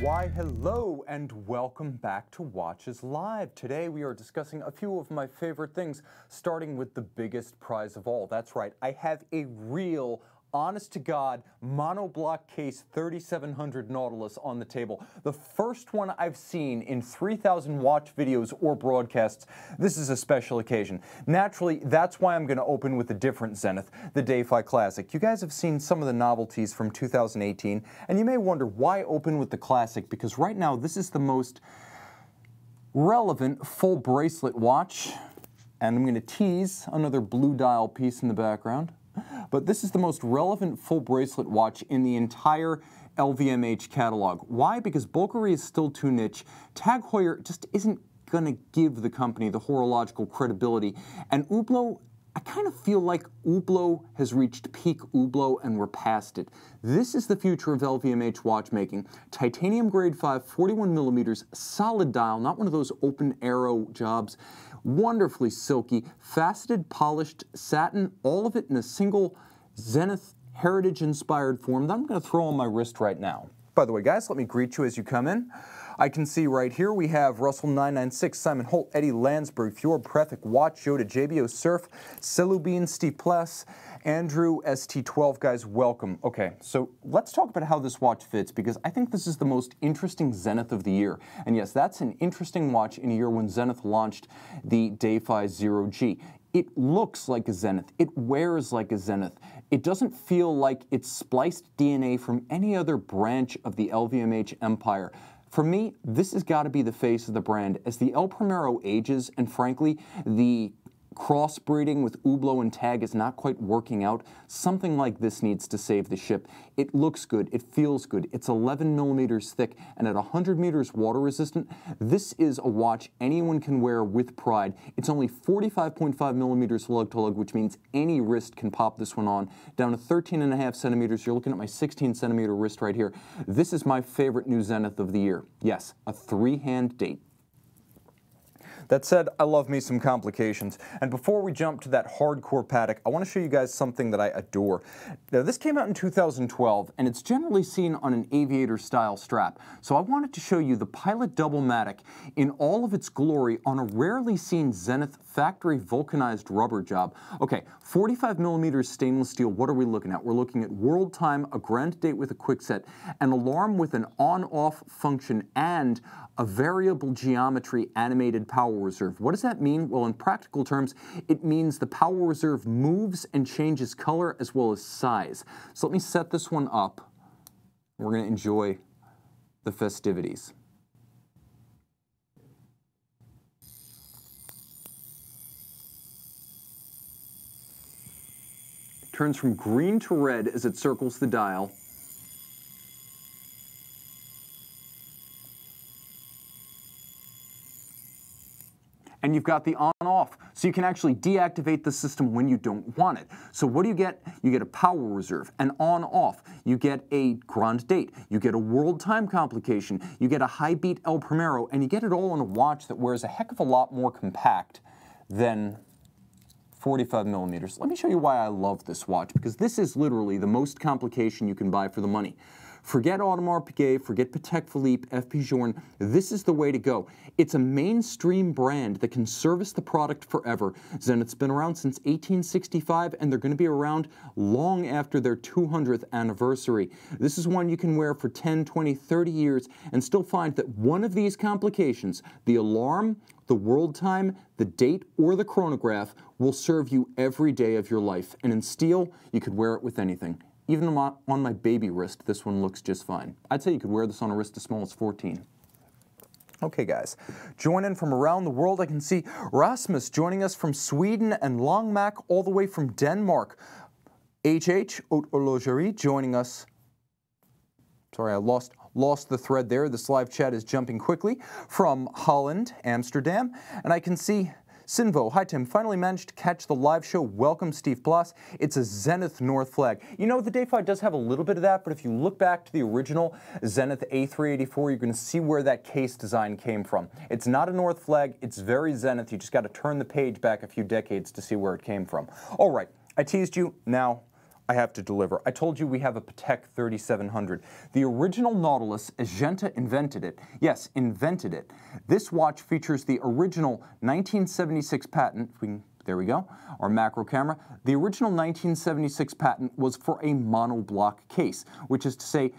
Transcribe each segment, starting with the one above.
Why, hello, and welcome back to Watches Live. Today we are discussing a few of my favorite things, starting with the biggest prize of all. That's right, I have a real honest to God monoblock case 3700 Nautilus on the table. The first one I've seen in 3,000 watch videos or broadcasts. This is a special occasion. Naturally, that's why I'm going to open with a different Zenith, the Defy Classic. You guys have seen some of the novelties from 2018, and you may wonder why open with the Classic, because right now this is the most relevant full bracelet watch. And I'm going to tease another blue dial piece in the background. But this is the most relevant full bracelet watch in the entire LVMH catalog. Why? Because Bulgari is still too niche. Tag Heuer just isn't going to give the company the horological credibility. And Hublot I kind of feel like Hublot has reached peak Hublot and we're past it. This is the future of LVMH watchmaking. Titanium grade 5, 41 millimeters, solid dial, not one of those open arrow jobs wonderfully silky, faceted, polished satin, all of it in a single Zenith heritage inspired form that I'm going to throw on my wrist right now. By the way, guys, let me greet you as you come in. I can see right here we have Russell 996, Simon Holt, Eddie Landsberg, Fjord Prethik, Watch, Yoda, JBO Surf, Celubine, Steve Pless, Andrew ST12, guys, welcome. Okay, so let's talk about how this watch fits because I think this is the most interesting Zenith of the year. And yes, that's an interesting watch in a year when Zenith launched the Defy Zero G. It looks like a Zenith. It wears like a Zenith. It doesn't feel like it's spliced DNA from any other branch of the LVMH empire. For me, this has got to be the face of the brand. As the El Primero ages, and frankly, the crossbreeding with Hublot and Tag is not quite working out, something like this needs to save the ship. It looks good, it feels good, it's 11 millimeters thick, and at 100 meters water resistant, this is a watch anyone can wear with pride. It's only 45.5 millimeters lug to lug, which means any wrist can pop this one on. Down to 13 and a half centimeters, you're looking at my 16 centimeter wrist right here. This is my favorite new Zenith of the year. Yes, a three-hand date. That said, I love me some complications. And before we jump to that hardcore Patek, I want to show you guys something that I adore. Now, this came out in 2012, and it's generally seen on an aviator style strap. So I wanted to show you the Pilot Doublematic in all of its glory on a rarely seen Zenith factory vulcanized rubber job. Okay, 45 millimeters stainless steel, what are we looking at? We're looking at world time, a grand date with a quickset, an alarm with an on-off function, and a variable geometry animated power reserve. What does that mean? Well, in practical terms, it means the power reserve moves and changes color as well as size. So let me set this one up. We're going to enjoy the festivities. Turns from green to red as it circles the dial. and you've got the on-off. So you can actually deactivate the system when you don't want it. So what do you get? You get a power reserve, an on-off. You get a grand date. You get a world time complication. You get a high beat El Primero, and you get it all in a watch that wears a heck of a lot more compact than 45 millimeters. Let me show you why I love this watch, because this is literally the most complication you can buy for the money. Forget Audemars Piguet, forget Patek Philippe, FP Journe. This is the way to go. It's a mainstream brand that can service the product forever. Zenith's been around since 1865, and they're going to be around long after their 200th anniversary. This is one you can wear for 10, 20, 30 years and still find that one of these complications, the alarm, the world time, the date, or the chronograph will serve you every day of your life. And in steel, you could wear it with anything. Even on my baby wrist, this one looks just fine. I'd say you could wear this on a wrist as small as 14. Okay, guys, joining in from around the world, I can see Rasmus joining us from Sweden and Longmac all the way from Denmark. HH, Haute joining us. Sorry, I lost lost the thread there. This live chat is jumping quickly from Holland, Amsterdam. And I can see Sinvo, hi Tim, finally managed to catch the live show. Welcome, Steve Bloss. It's a Zenith North flag. You know, the Defy does have a little bit of that, but if you look back to the original Zenith A384, you're going to see where that case design came from. It's not a North flag, it's very Zenith. You just got to turn the page back a few decades to see where it came from. All right, I teased you. Now I have to deliver. I told you we have a Patek 3700. The original Nautilus, as Genta invented it, yes, invented it. This watch features the original 1976 patent, we there we go, our macro camera. The original 1976 patent was for a monoblock case, which is to say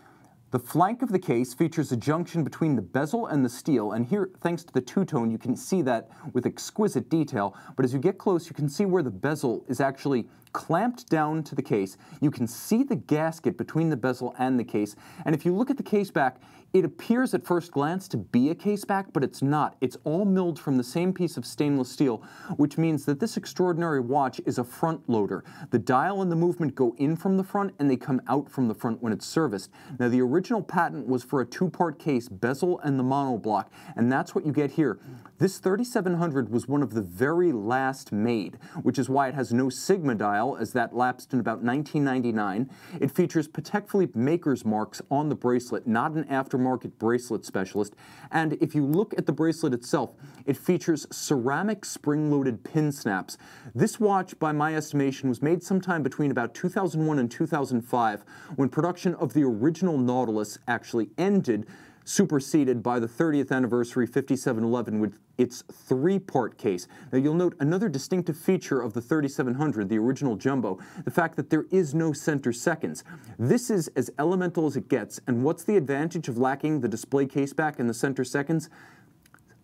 the flank of the case features a junction between the bezel and the steel, and here, thanks to the two-tone, you can see that with exquisite detail, but as you get close, you can see where the bezel is actually clamped down to the case. You can see the gasket between the bezel and the case, and if you look at the case back, it appears at first glance to be a case back, but it's not. It's all milled from the same piece of stainless steel, which means that this extraordinary watch is a front loader. The dial and the movement go in from the front and they come out from the front when it's serviced. Now the original patent was for a two-part case, bezel and the monoblock, and that's what you get here. This 3700 was one of the very last made, which is why it has no Sigma dial, as that lapsed in about 1999. It features Patek Philippe maker's marks on the bracelet, not an aftermarket bracelet specialist. And if you look at the bracelet itself, it features ceramic spring-loaded pin snaps. This watch, by my estimation, was made sometime between about 2001 and 2005, when production of the original Nautilus actually ended superseded by the 30th anniversary 5711 with its three-part case. Now you'll note another distinctive feature of the 3700, the original Jumbo, the fact that there is no center seconds. This is as elemental as it gets, and what's the advantage of lacking the display case back and the center seconds?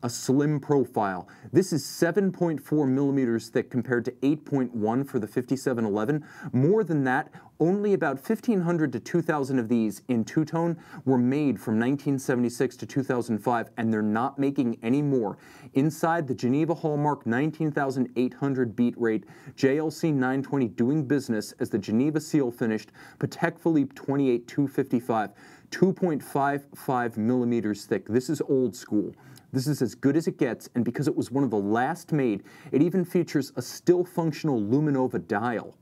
A slim profile. This is 7.4 millimeters thick compared to 8.1 for the 5711. More than that, only about 1,500 to 2,000 of these in two-tone were made from 1976 to 2005, and they're not making any more. Inside the Geneva Hallmark 19,800 beat rate, JLC 920 doing business as the Geneva seal finished, Patek Philippe 28255, 2.55 millimeters thick. This is old school. This is as good as it gets, and because it was one of the last made, it even features a still functional Luminova dial.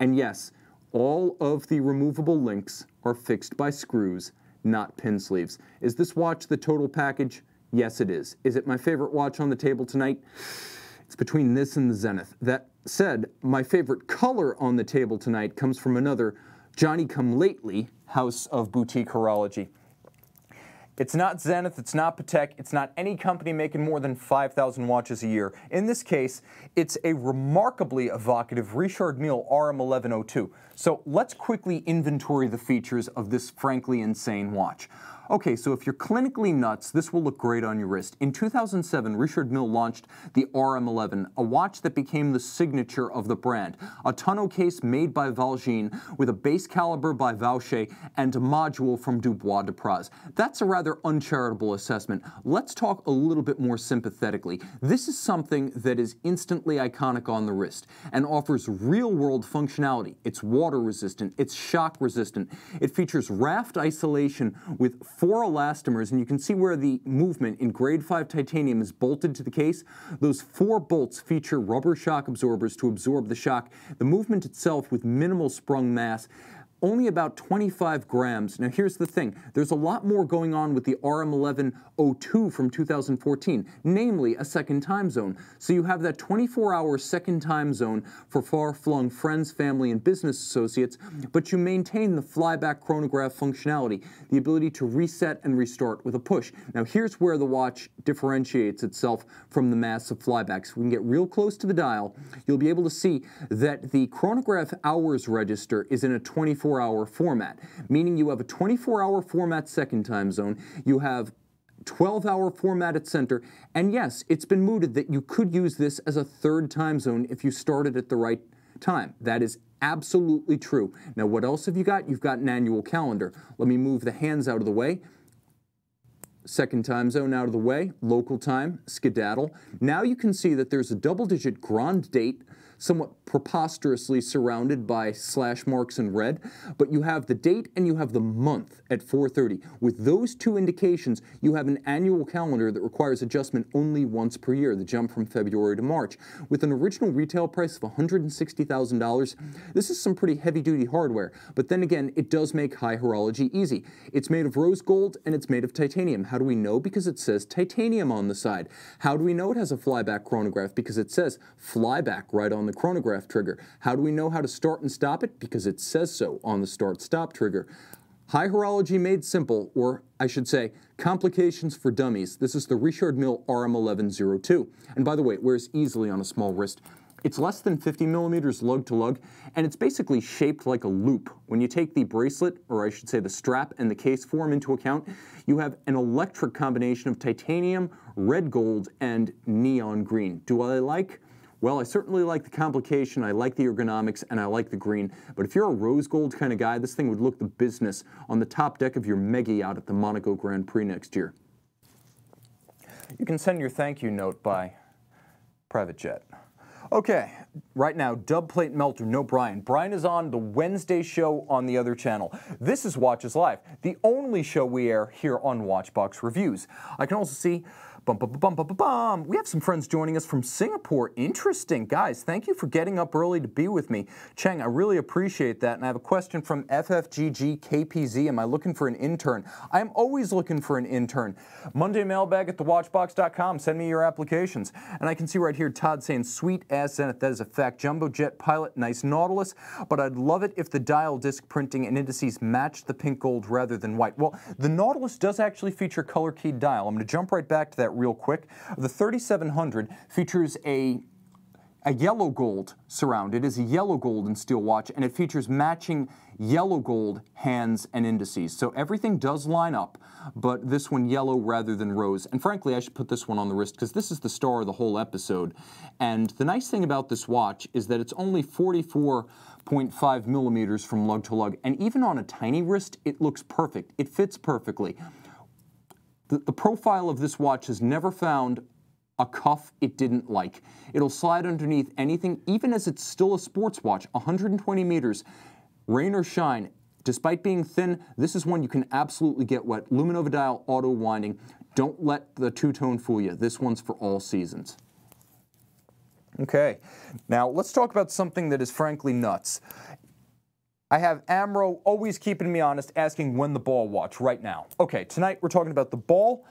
And yes, all of the removable links are fixed by screws, not pin sleeves. Is this watch the total package? Yes, it is. Is it my favorite watch on the table tonight? It's between this and the Zenith. That said, my favorite color on the table tonight comes from another Johnny Come Lately house of boutique horology. It's not Zenith, it's not Patek, it's not any company making more than 5,000 watches a year. In this case, it's a remarkably evocative Richard Mille RM1102. So let's quickly inventory the features of this frankly insane watch. Okay, so if you're clinically nuts, this will look great on your wrist. In 2007, Richard Mille launched the RM11, a watch that became the signature of the brand. A tonneau case made by Valgine with a base caliber by Vaucher and a module from Dubois Dépraz. That's a rather uncharitable assessment. Let's talk a little bit more sympathetically. This is something that is instantly iconic on the wrist and offers real-world functionality. It's water resistant, it's shock resistant. It features raft isolation with four elastomers, and you can see where the movement in grade 5 titanium is bolted to the case. Those four bolts feature rubber shock absorbers to absorb the shock. The movement itself with minimal sprung mass only about 25 grams. Now here's the thing, there's a lot more going on with the RM1102 from 2014, namely a second time zone. So you have that 24-hour second time zone for far-flung friends, family, and business associates, but you maintain the flyback chronograph functionality, the ability to reset and restart with a push. Now here's where the watch differentiates itself from the massive flybacks. We can get real close to the dial, you'll be able to see that the chronograph hours register is in a 24 24 hour format, meaning you have a 24 hour format second time zone, you have 12 hour format at center, and yes, it's been mooted that you could use this as a third time zone if you started at the right time. That is absolutely true. Now, what else have you got? You've got an annual calendar. Let me move the hands out of the way. Second time zone out of the way, local time, skedaddle. Now you can see that there's a double digit grand date somewhat preposterously surrounded by slash marks in red, but you have the date and you have the month at 430. With those two indications, you have an annual calendar that requires adjustment only once per year, the jump from February to March. With an original retail price of $160,000, this is some pretty heavy-duty hardware, but then again, it does make high horology easy. It's made of rose gold and it's made of titanium. How do we know? Because it says titanium on the side. How do we know it has a flyback chronograph? Because it says flyback right on the chronograph trigger. How do we know how to start and stop it? Because it says so on the start-stop trigger. High horology made simple, or I should say, complications for dummies. This is the Richard Mille RM1102. And by the way, it wears easily on a small wrist. It's less than 50 millimeters lug to lug, and it's basically shaped like a loop. When you take the bracelet, or I should say the strap and the case form into account, you have an electric combination of titanium, red gold, and neon green. Do I like? Well, I certainly like the complication, I like the ergonomics, and I like the green. But if you're a rose gold kind of guy, this thing would look the business on the top deck of your Mega yacht at the Monaco Grand Prix next year. You can send your thank you note by private jet. Okay, right now, dub plate melter, no Brian. Brian is on the Wednesday show on the other channel. This is Watches Live, the only show we air here on Watchbox Reviews. I can also see Bum, bum, bum, bum, bum. We have some friends joining us from Singapore. Interesting. Guys, thank you for getting up early to be with me. Cheng, I really appreciate that. And I have a question from FFGG KPZ. Am I looking for an intern? I am always looking for an intern. Monday mailbag at thewatchbox.com. Send me your applications. And I can see right here Todd saying, sweet ass Zenith. That is a fact. Jumbo Jet Pilot, nice Nautilus. But I'd love it if the dial disc printing and indices matched the pink gold rather than white. Well, the Nautilus does actually feature color keyed dial. I'm going to jump right back to that real quick. The 3700 features a a yellow gold surround. It is a yellow gold and steel watch, and it features matching yellow gold hands and indices. So everything does line up, but this one yellow rather than rose. And frankly, I should put this one on the wrist because this is the star of the whole episode. And the nice thing about this watch is that it's only 44.5 millimeters from lug to lug. And even on a tiny wrist, it looks perfect. It fits perfectly. The, the profile of this watch has never found a cuff it didn't like. It'll slide underneath anything, even as it's still a sports watch, 120 meters, rain or shine. Despite being thin, this is one you can absolutely get wet. Luminova dial auto winding. Don't let the two-tone fool you. This one's for all seasons. Okay, now let's talk about something that is frankly nuts. I have Amro always keeping me honest, asking when the ball watch right now. Okay, tonight we're talking about the ball.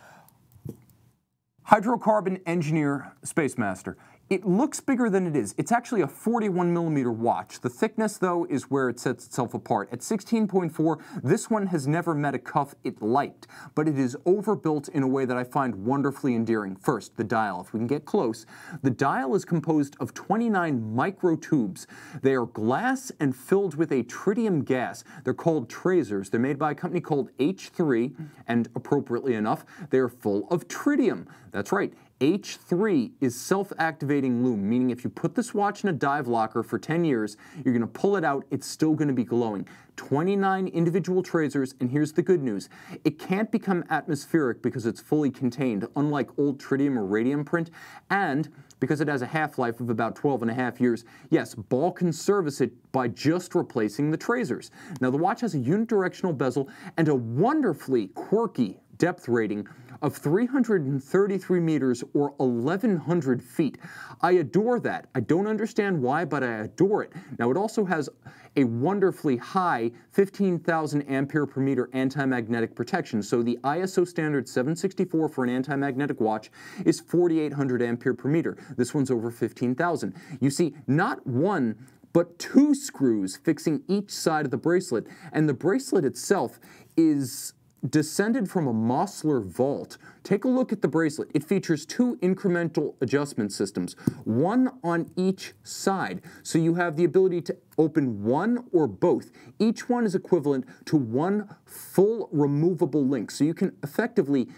Hydrocarbon Engineer Space Master. It looks bigger than it is. It's actually a 41 millimeter watch. The thickness, though, is where it sets itself apart. At 16.4, this one has never met a cuff it liked, but it is overbuilt in a way that I find wonderfully endearing. First, the dial. If we can get close, the dial is composed of 29 micro tubes. They are glass and filled with a tritium gas. They're called tracers. They're made by a company called H3, and appropriately enough, they're full of tritium. That's right. H3 is self-activating lume, meaning if you put this watch in a dive locker for 10 years, you're going to pull it out, it's still going to be glowing. 29 individual tracers, and here's the good news. It can't become atmospheric because it's fully contained, unlike old tritium or radium print, and because it has a half-life of about 12 and a half years, yes, Ball can service it by just replacing the tracers. Now, the watch has a unidirectional bezel and a wonderfully quirky depth rating of 333 meters or 1,100 feet. I adore that. I don't understand why, but I adore it. Now, it also has a wonderfully high 15,000 ampere per meter anti-magnetic protection. So the ISO standard 764 for an anti-magnetic watch is 4,800 ampere per meter. This one's over 15,000. You see, not one but two screws fixing each side of the bracelet, and the bracelet itself is descended from a Mosler vault. Take a look at the bracelet. It features two incremental adjustment systems, one on each side. So you have the ability to open one or both. Each one is equivalent to one full removable link. So you can effectively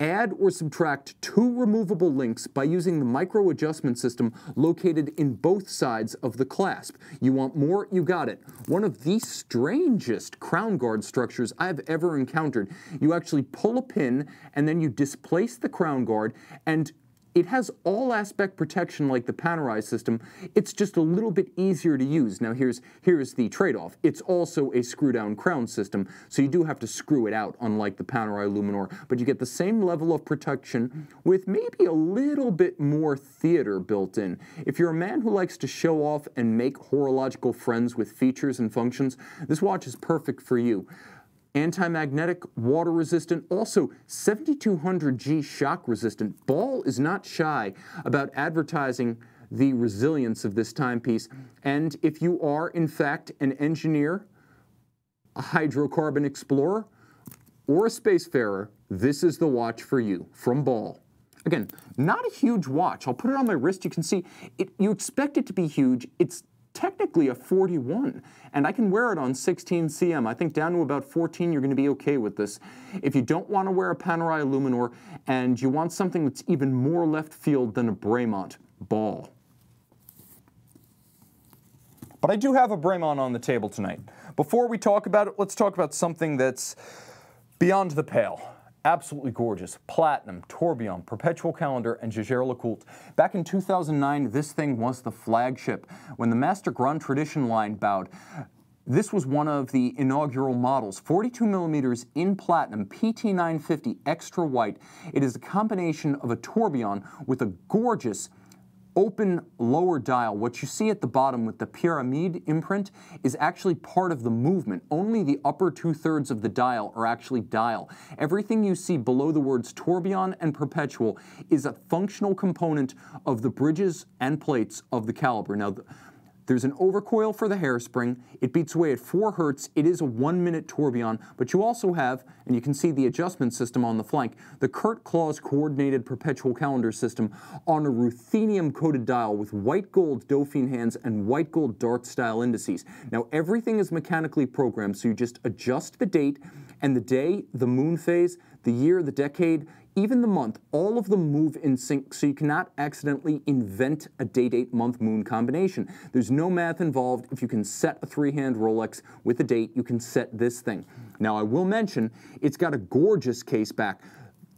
add or subtract two removable links by using the micro adjustment system located in both sides of the clasp. You want more? You got it. One of the strangest crown guard structures I've ever encountered. You actually pull a pin and then you displace the crown guard and it has all aspect protection like the Panerai system. It's just a little bit easier to use. Now here's, here's the trade-off. It's also a screw-down crown system, so you do have to screw it out, unlike the Panerai Luminor, but you get the same level of protection with maybe a little bit more theater built in. If you're a man who likes to show off and make horological friends with features and functions, this watch is perfect for you. Anti-magnetic, water resistant, also 7200G shock resistant. Ball is not shy about advertising the resilience of this timepiece. And if you are, in fact, an engineer, a hydrocarbon explorer, or a spacefarer, this is the watch for you from Ball. Again, not a huge watch. I'll put it on my wrist. You can see it. You expect it to be huge. It's technically a 41, and I can wear it on 16 cm. I think down to about 14, you're going to be okay with this. If you don't want to wear a Panerai Luminor and you want something that's even more left field than a Bremont, Ball. But I do have a Bremont on the table tonight. Before we talk about it, let's talk about something that's beyond the pale. Absolutely gorgeous. Platinum, tourbillon, perpetual calendar, and Jaeger LeCoultre. Back in 2009, this thing was the flagship. When the Master Grand Tradition line bowed, this was one of the inaugural models, 42 millimeters in platinum, PT950 extra white. It is a combination of a tourbillon with a gorgeous open lower dial, what you see at the bottom with the pyramid imprint is actually part of the movement. Only the upper two-thirds of the dial are actually dial. Everything you see below the words tourbillon and perpetual is a functional component of the bridges and plates of the caliber. Now, there's an overcoil for the hairspring. It beats away at 4 hertz. It is a one-minute tourbillon, but you also have, and you can see the adjustment system on the flank, the Kurt Klaus coordinated perpetual calendar system on a ruthenium-coated dial with white gold Dauphine hands and white gold dart-style indices. Now, everything is mechanically programmed, so you just adjust the date and the day, the moon phase, the year, the decade, even the month, all of them move in sync so you cannot accidentally invent a day-date month-moon combination. There's no math involved. If you can set a three-hand Rolex with a date, you can set this thing. Now I will mention, it's got a gorgeous case back.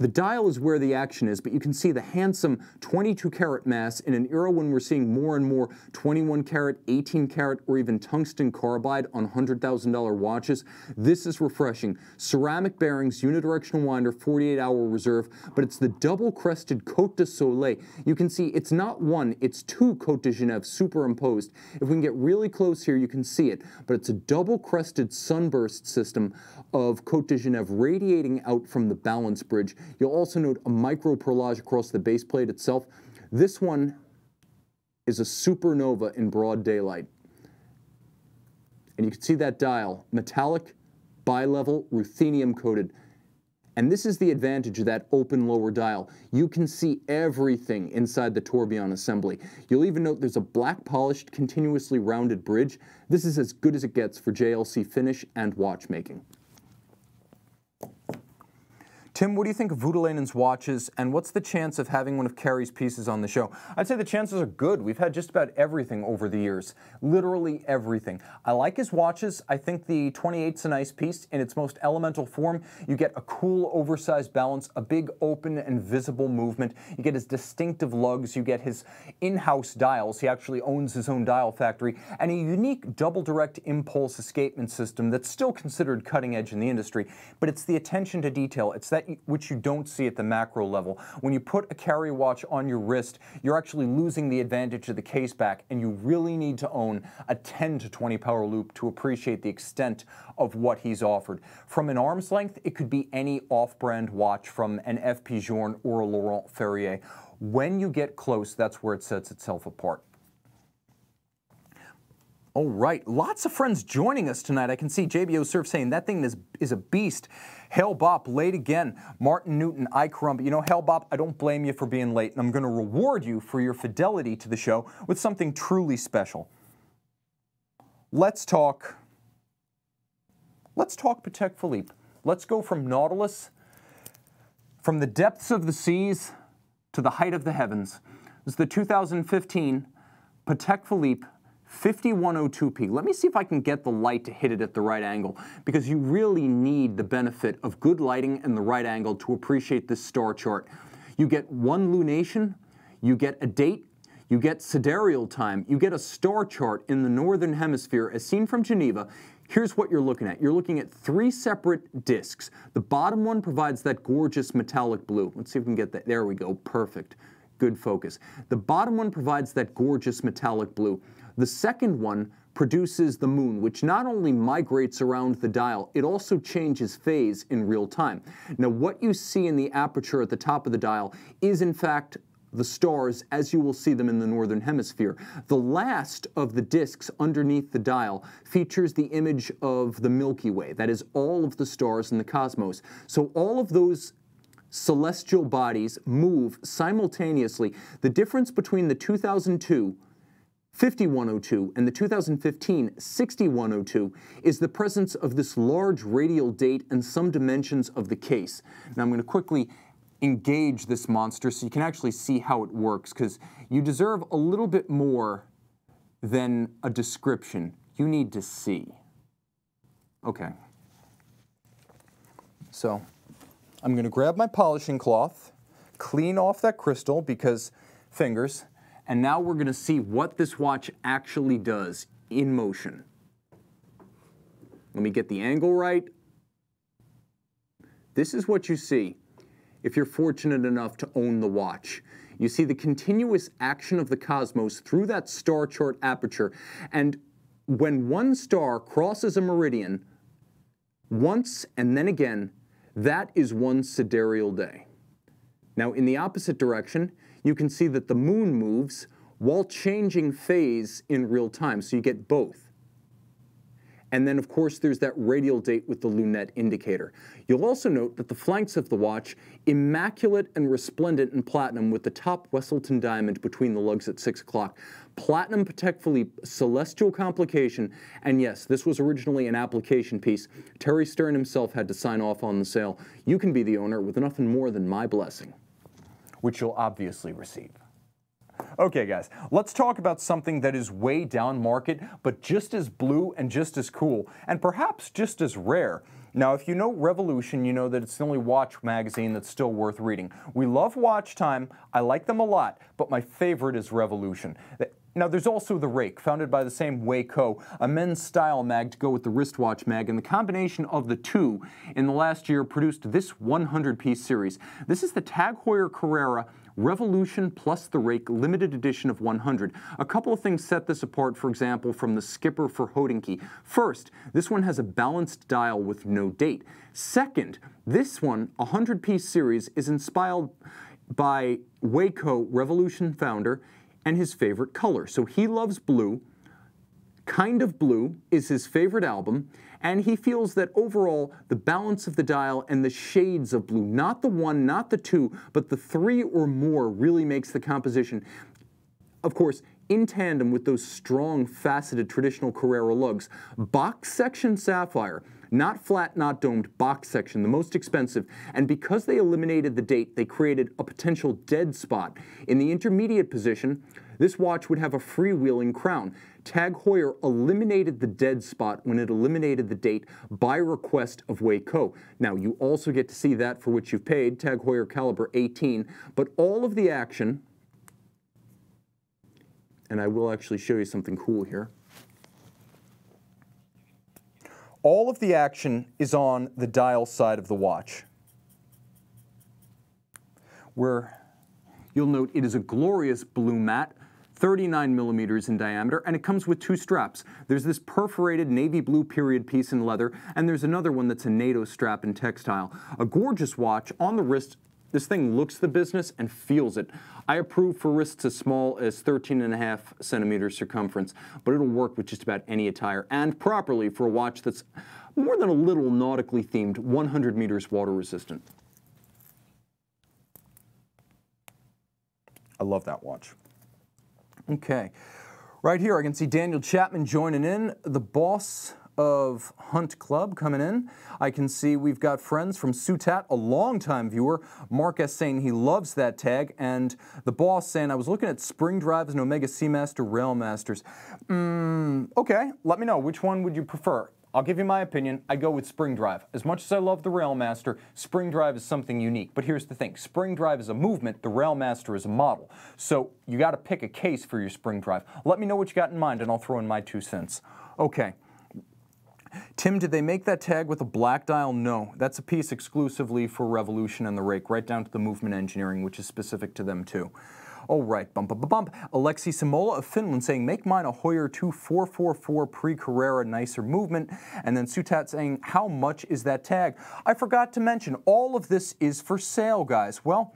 The dial is where the action is, but you can see the handsome 22 karat mass in an era when we're seeing more and more 21 karat, 18 karat, or even tungsten carbide on $100,000 watches. This is refreshing. Ceramic bearings, unidirectional winder, 48 hour reserve, but it's the double crested Cote de Soleil. You can see it's not one, it's two Cote de Genève superimposed. If we can get really close here, you can see it, but it's a double crested sunburst system of Cote de Genève radiating out from the balance bridge. You'll also note a micro perlage across the base plate itself. This one is a supernova in broad daylight. And you can see that dial, metallic, bi-level, ruthenium coated. And this is the advantage of that open lower dial. You can see everything inside the tourbillon assembly. You'll even note there's a black polished, continuously rounded bridge. This is as good as it gets for JLC finish and watchmaking. Tim, what do you think of Voutilainen's watches, and what's the chance of having one of Kari's pieces on the show? I'd say the chances are good. We've had just about everything over the years, literally everything. I like his watches. I think the 28's a nice piece in its most elemental form. You get a cool, oversized balance, a big, open, and visible movement. You get his distinctive lugs. You get his in-house dials. He actually owns his own dial factory, and a unique double direct impulse escapement system that's still considered cutting edge in the industry. But it's the attention to detail. It's that which you don't see at the macro level. When you put a Kari watch on your wrist, you're actually losing the advantage of the case back, and you really need to own a 10 to 20 power loupe to appreciate the extent of what he's offered. From an arm's length, it could be any off-brand watch from an FP Journe or a Laurent Ferrier. When you get close, that's where it sets itself apart. All right, lots of friends joining us tonight. I can see JBO Surf saying that thing is, is a beast. Hail Bop, late again. Martin Newton, I Crumb. You know, Hail Bop, I don't blame you for being late, and I'm going to reward you for your fidelity to the show with something truly special. Let's talk. Let's talk Patek Philippe. Let's go from Nautilus, from the depths of the seas to the height of the heavens. Is the 2015 Patek Philippe 5102p. Let me see if I can get the light to hit it at the right angle because you really need the benefit of good lighting and the right angle to appreciate this star chart. You get one lunation, you get a date, you get sidereal time, you get a star chart in the northern hemisphere as seen from Geneva. Here's what you're looking at. You're looking at three separate discs. The bottom one provides that gorgeous metallic blue. Let's see if we can get that. There we go. Perfect. Good focus. The bottom one provides that gorgeous metallic blue. The second one produces the moon, which not only migrates around the dial, it also changes phase in real time. Now, what you see in the aperture at the top of the dial is in fact the stars as you will see them in the northern hemisphere. The last of the disks underneath the dial features the image of the Milky Way, that is all of the stars in the cosmos. So all of those celestial bodies move simultaneously. The difference between the 2002 5102 and the 2015 6102 is the presence of this large radial date and some dimensions of the case. Now I'm going to quickly engage this monster so you can actually see how it works because you deserve a little bit more than a description. You need to see. Okay. So I'm going to grab my polishing cloth, clean off that crystal because fingers, and now we're going to see what this watch actually does in motion. Let me get the angle right. This is what you see if you're fortunate enough to own the watch. You see the continuous action of the cosmos through that star chart aperture, and when one star crosses a meridian, once and then again, that is one sidereal day. Now, in the opposite direction, you can see that the moon moves while changing phase in real time, so you get both. And then, of course, there's that radial date with the lunette indicator. You'll also note that the flanks of the watch, immaculate and resplendent in platinum with the top Wesselton diamond between the lugs at 6 o'clock. Platinum Patek Philippe celestial complication, and yes, this was originally an application piece. Thierry Stern himself had to sign off on the sale. You can be the owner with nothing more than my blessing. Which you'll obviously receive. Okay, guys, let's talk about something that is way down market, but just as blue and just as cool, and perhaps just as rare. Now, if you know Revolution, you know that it's the only watch magazine that's still worth reading. We love Watch Time, I like them a lot, but my favorite is Revolution. Now, there's also The Rake, founded by the same Wei Koh, a men's style mag to go with the wristwatch mag, and the combination of the two in the last year produced this 100-piece series. This is the Tag Heuer Carrera Revolution plus the Rake limited edition of 100. A couple of things set this apart, for example, from the Skipper for Hodinkee. First, this one has a balanced dial with no date. Second, this one, a 100-piece series, is inspired by Wei Koh Revolution founder and his favorite color. So he loves blue. Kind of Blue is his favorite album, and he feels that overall the balance of the dial and the shades of blue, not the one, not the two, but the three or more really makes the composition. Of course, in tandem with those strong faceted traditional Carrera lugs, box section sapphire, not flat, not domed, box section, the most expensive, and because they eliminated the date, they created a potential dead spot. In the intermediate position, this watch would have a freewheeling crown. Tag Heuer eliminated the dead spot when it eliminated the date by request of Wei Koh. Now, you also get to see that for which you've paid, Tag Heuer caliber 18, but all of the action, and I will actually show you something cool here. All of the action is on the dial side of the watch, where you'll note it is a glorious blue matte 39 millimeters in diameter, and it comes with two straps. There's this perforated navy blue period piece in leather, and there's another one that's a NATO strap in textile. A gorgeous watch on the wrist this thing looks the business and feels it. I approve for wrists as small as 13 and a half centimeters circumference, but it'll work with just about any attire and properly for a watch that's more than a little nautically themed, 100 meters water resistant. I love that watch. Okay. Right here, I can see Daniel Chapman joining in, the boss of Hunt Club coming in. I can see we've got friends from Sutat, a longtime viewer. Mark S. saying he loves that tag, and the boss saying, I was looking at Spring Drives and Omega Seamaster Rail Masters. Mm, okay, let me know. Which one would you prefer? I'll give you my opinion. I go with Spring Drive. As much as I love the Railmaster, Spring Drive is something unique. But here's the thing Spring Drive is a movement, the Railmaster is a model. So you got to pick a case for your Spring Drive. Let me know what you got in mind, and I'll throw in my two cents. Okay. Tim, did they make that tag with a black dial? No. That's a piece exclusively for Revolution and the Rake, right down to the movement engineering, which is specific to them too. Oh, right, bump, bump, bump. Alexi Simola of Finland saying, make mine a Heuer 2444 pre-Carrera nicer movement. And then Sutat saying, how much is that tag? I forgot to mention, all of this is for sale, guys. Well,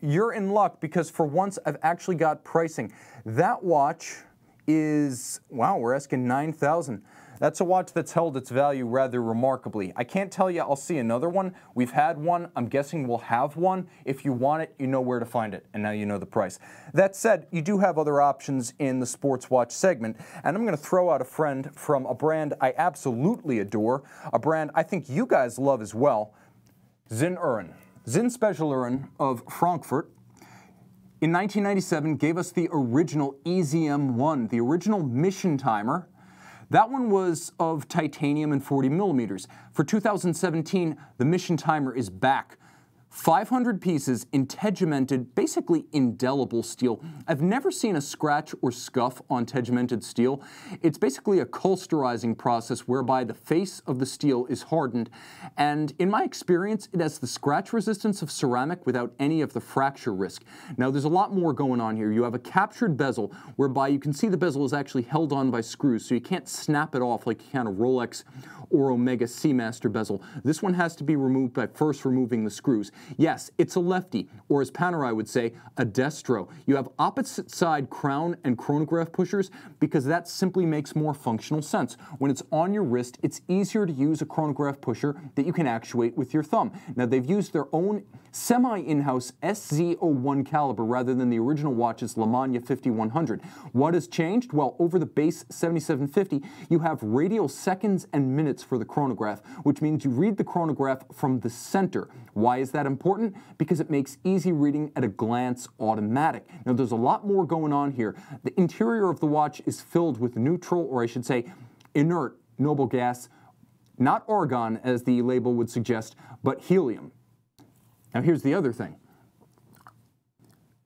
you're in luck because for once I've actually got pricing. That watch is, wow, we're asking 9000 that's a watch that's held its value rather remarkably. I can't tell you I'll see another one. We've had one. I'm guessing we'll have one. If you want it, you know where to find it, and now you know the price. That said, you do have other options in the sports watch segment, and I'm going to throw out a friend from a brand I absolutely adore, a brand I think you guys love as well, Sinn Uhren. Sinn Special Uhren of Frankfurt in 1997 gave us the original EZM1, the original mission timer that one was of titanium and 40 millimeters. For 2017, the mission timer is back 500 pieces integumented, basically indelible steel. I've never seen a scratch or scuff on tegimented steel. It's basically a culturizing process whereby the face of the steel is hardened, and in my experience, it has the scratch resistance of ceramic without any of the fracture risk. Now, there's a lot more going on here. You have a captured bezel whereby you can see the bezel is actually held on by screws, so you can't snap it off like you can a Rolex or Omega Seamaster bezel. This one has to be removed by first removing the screws. Yes, it's a lefty, or as Panerai would say, a destro. You have opposite side crown and chronograph pushers because that simply makes more functional sense. When it's on your wrist, it's easier to use a chronograph pusher that you can actuate with your thumb. Now, they've used their own semi-in-house SZ01 caliber rather than the original watch's Lemania 5100. What has changed? Well, over the base 7750, you have radial seconds and minutes for the chronograph, which means you read the chronograph from the center. Why is that important? Because it makes easy reading at a glance automatic. Now, there's a lot more going on here. The interior of the watch is filled with neutral, or I should say, inert noble gas, not argon, as the label would suggest, but helium. Now here's the other thing.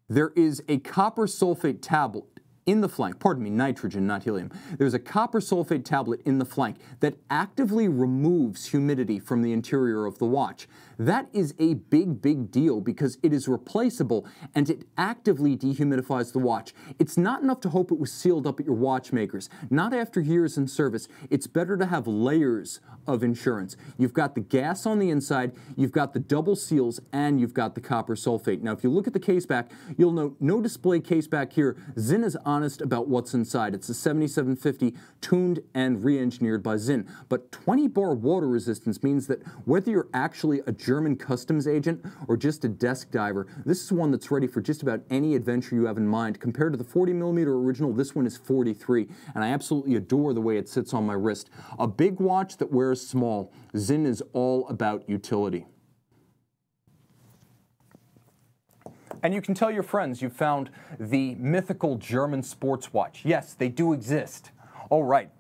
There is a copper sulfate tablet in the flank, pardon me, nitrogen, not helium. There's a copper sulfate tablet in the flank that actively removes humidity from the interior of the watch. That is a big, big deal because it is replaceable and it actively dehumidifies the watch. It's not enough to hope it was sealed up at your watchmakers. Not after years in service. It's better to have layers of insurance. You've got the gas on the inside, you've got the double seals, and you've got the copper sulfate. Now, if you look at the case back, you'll note no display case back here. Sinn is honest about what's inside. It's a 7750 tuned and re-engineered by Sinn. But 20 bar water resistance means that whether you're actually a German customs agent or just a desk diver, this is one that's ready for just about any adventure you have in mind. Compared to the 40 millimeter original, this one is 43, and I absolutely adore the way it sits on my wrist. A big watch that wears small. Sinn is all about utility. And you can tell your friends you found the mythical German sports watch. Yes, they do exist. All right,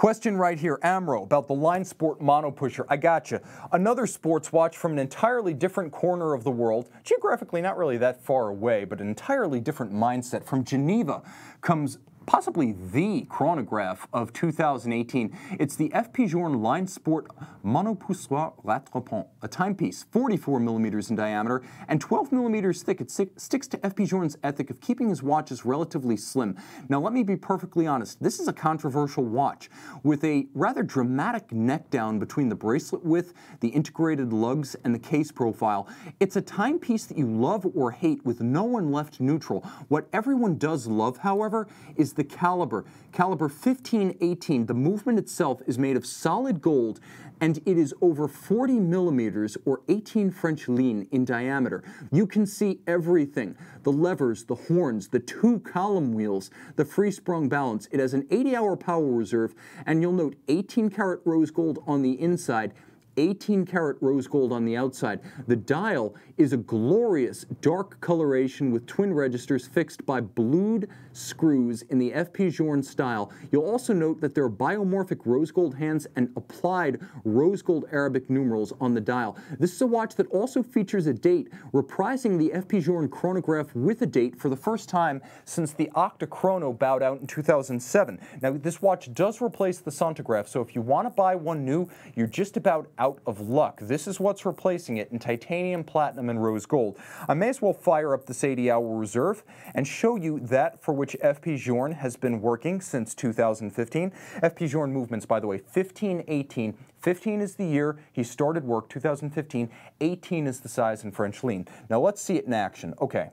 Question right here, Amro, about the Line Sport mono pusher. I got you. Another sports watch from an entirely different corner of the world, geographically not really that far away, but an entirely different mindset. From Geneva comes possibly the chronograph of 2018. It's the FP Journe Line Sport Monopoussoir Rattrapant, a timepiece 44 millimeters in diameter and 12 millimeters thick. It sticks to FP Journe's ethic of keeping his watches relatively slim. Now, let me be perfectly honest. This is a controversial watch with a rather dramatic neck down between the bracelet width, the integrated lugs, and the case profile. It's a timepiece that you love or hate with no one left neutral. What everyone does love, however, is the caliber. Caliber 1518, the movement itself is made of solid gold and it is over 40 millimeters or 18 French lignes in diameter. You can see everything the levers, the horns, the two column wheels, the free sprung balance. It has an 80 hour power reserve, and you'll note 18 karat rose gold on the inside 18 karat rose gold on the outside. The dial is a glorious dark coloration with twin registers fixed by blued screws in the FP Journe style. You'll also note that there are biomorphic rose gold hands and applied rose gold Arabic numerals on the dial. This is a watch that also features a date, reprising the FP Journe chronograph with a date for the first time since the Octochrono bowed out in 2007. Now, this watch does replace the Centigraphe, so if you want to buy one new, you're just about out out of luck. This is what's replacing it in titanium, platinum, and rose gold. I may as well fire up this 80-hour reserve and show you that for which FP Journe has been working since 2015. FP Journe movements, by the way, 15, 18, 15 is the year he started work, 2015. 18 is the size in French lignes. Now let's see it in action. Okay.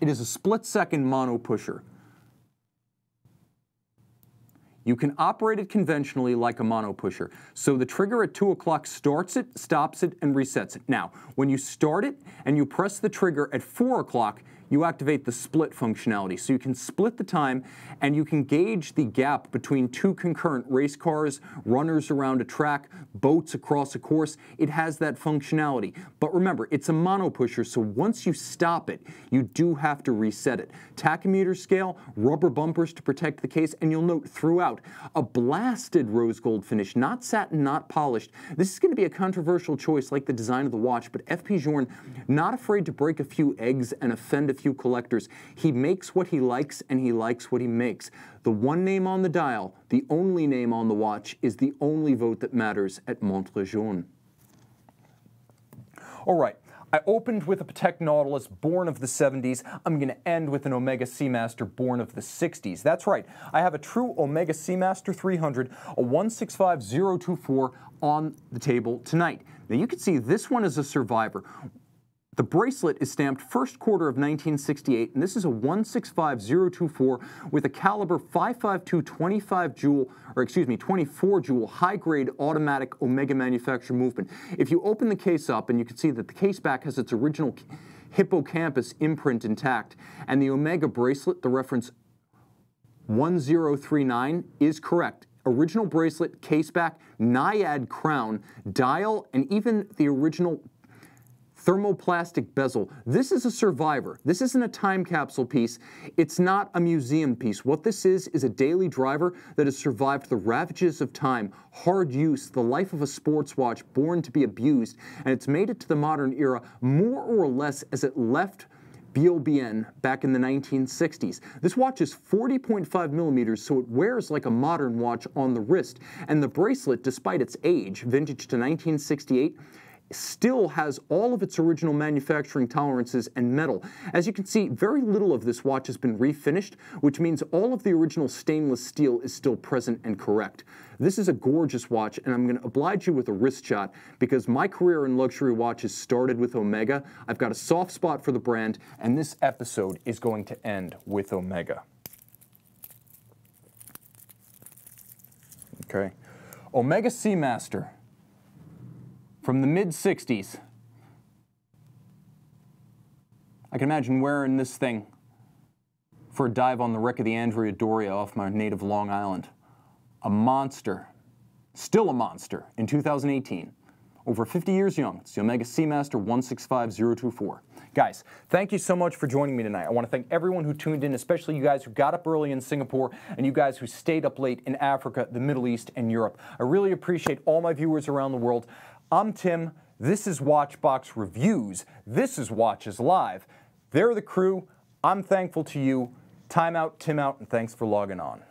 It is a split second mono pusher. You can operate it conventionally like a mono pusher. So the trigger at 2 o'clock starts it, stops it, and resets it. Now, when you start it and you press the trigger at 4 o'clock, you activate the split functionality. So you can split the time and you can gauge the gap between two concurrent race cars, runners around a track, boats across a course. It has that functionality. But remember, it's a mono pusher, so once you stop it, you do have to reset it. Tachymeter scale, rubber bumpers to protect the case, and you'll note throughout a blasted rose gold finish, not satin, not polished. This is going to be a controversial choice like the design of the watch, but FP Journe not afraid to break a few eggs and offend a few collectors. He makes what he likes and he likes what he makes. The one name on the dial, the only name on the watch, is the only vote that matters at Montre Journe. All right. I opened with a Patek Nautilus born of the 70s. I'm going to end with an Omega Seamaster born of the 60s. That's right. I have a true Omega Seamaster 300, a 165024 on the table tonight. Now you can see this one is a survivor. The bracelet is stamped first quarter of 1968, and this is a 165024 with a caliber 552 25 jewel, or excuse me, 24 jewel high-grade automatic Omega manufacturer movement. If you open the case up, and you can see that the case back has its original hippocampus imprint intact, and the Omega bracelet, the reference 1039 is correct original bracelet, case back, Naiad crown, dial, and even the original thermoplastic bezel. This is a survivor. This isn't a time capsule piece. It's not a museum piece. What this is is a daily driver that has survived the ravages of time, hard use, the life of a sports watch born to be abused, and it's made it to the modern era more or less as it left Biel/Bienne back in the 1960s. This watch is 40.5 millimeters, so it wears like a modern watch on the wrist. And the bracelet, despite its age, vintage to 1968, still has all of its original manufacturing tolerances and metal. As you can see, very little of this watch has been refinished, which means all of the original stainless steel is still present and correct. This is a gorgeous watch, and I'm going to oblige you with a wrist shot because my career in luxury watches started with Omega. I've got a soft spot for the brand, and this episode is going to end with Omega. Okay. Omega Seamaster from the mid 60s. I can imagine wearing this thing for a dive on the wreck of the Andrea Doria off my native Long Island. A monster, still a monster, in 2018. Over 50 years young, it's the Omega Seamaster 165024. Guys, thank you so much for joining me tonight. I want to thank everyone who tuned in, especially you guys who got up early in Singapore and you guys who stayed up late in Africa, the Middle East, and Europe. I really appreciate all my viewers around the world. I'm Tim. This is Watchbox Reviews. This is Watches Live. They're the crew. I'm thankful to you. Time out, Tim out, and thanks for logging on.